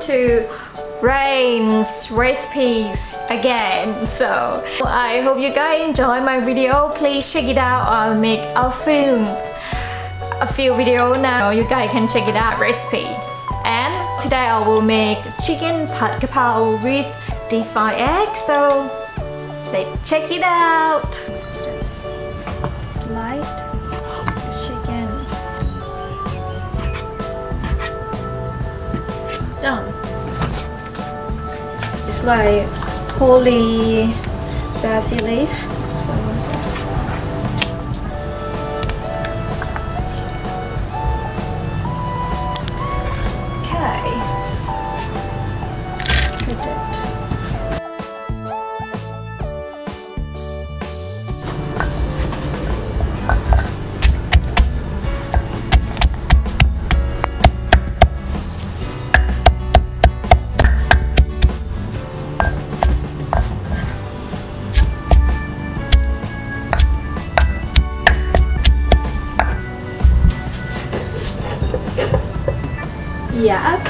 to rains recipes again. So I hope you guys enjoy my video. Please check it out. I'll make a film a few video now. You guys can check it out recipe. And today I will make chicken pad kapao with deep fried egg. So let's check it out. Just slide chicken done it's like holy basil leaf so Yep,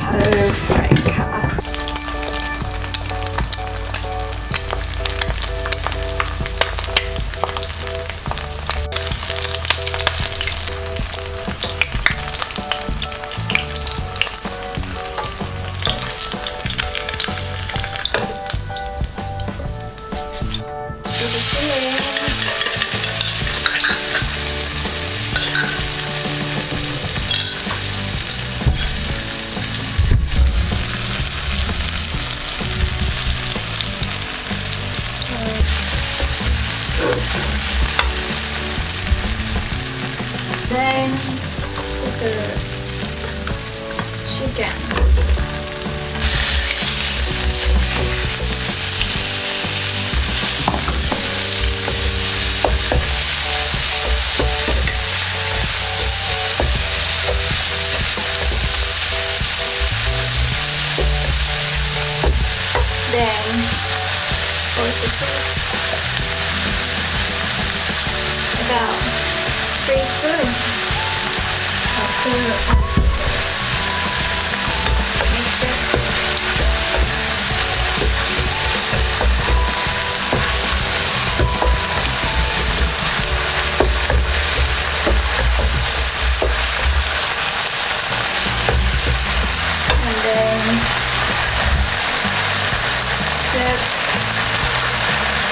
perfect. Then put the chicken. Then oyster sauce. About of the oyster. Mix it.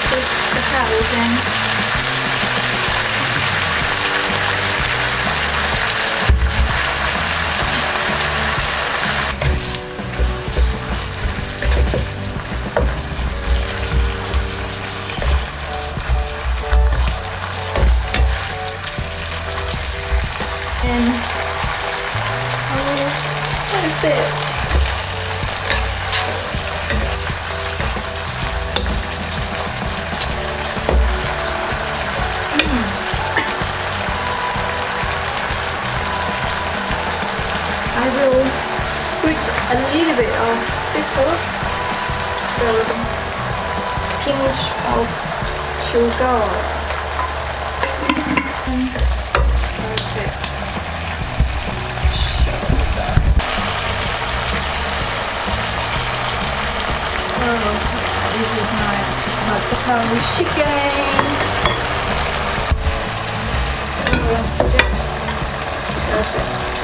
The potatoes in. Oh, what is it? Hmm. I will put a little bit of this sauce, so pinch of sugar. Perfect. Yeah, this is my Macapao chicken. So uh, just serve it.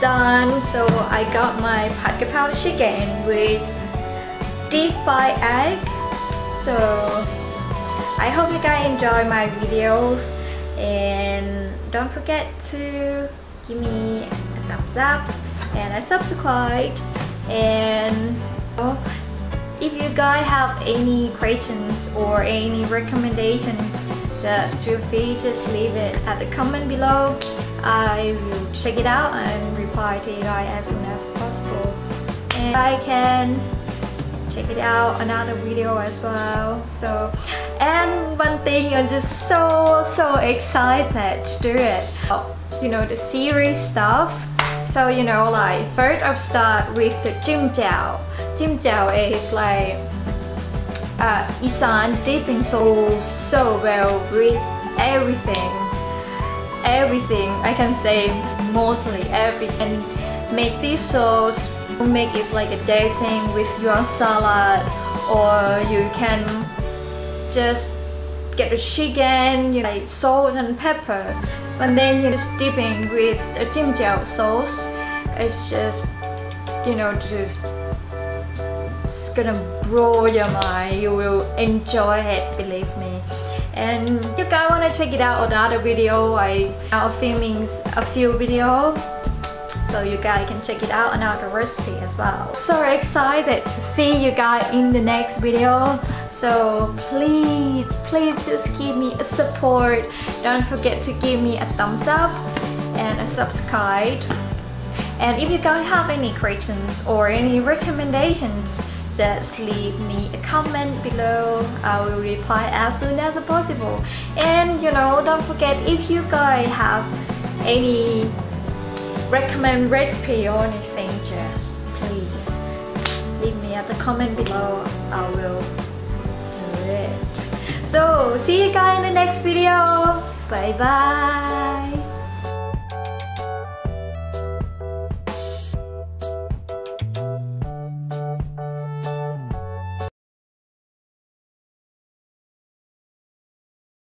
Done. So I got my pad kapao chicken with deep fried egg. So I hope you guys enjoy my videos and don't forget to give me a thumbs up and a subscribe and oh, if you guys have any questions or any recommendations that feel free just leave it at the comment below I will check it out and reply to you guys as soon as possible. And I can check it out another video as well. So and one thing I'm just so so excited to do it. You know the series stuff. So you know like first I'll start with the Jim Jaew Jim Jaew is like uh, Isan dipping so so well with everything everything. I can say mostly everything. And make these sauce make it like a dressing with your salad or you can just get the chicken you like salt and pepper. And then you're just dipping with a ginger sauce. It's just you know just it's gonna blow your mind. You will enjoy it believe me and you guys want to check it out on another video. I am filming a few video. So you guys can check it out on another recipe as well. So excited to see you guys in the next video. So please please just give me a support. Don't forget to give me a thumbs up and a subscribe. And if you guys have any questions or any recommendations just leave me a comment below. I will reply as soon as possible. And you know don't forget if you guys have any recommend recipe or anything just please leave me at the comment below. I will do it. So see you guys in the next video. Bye bye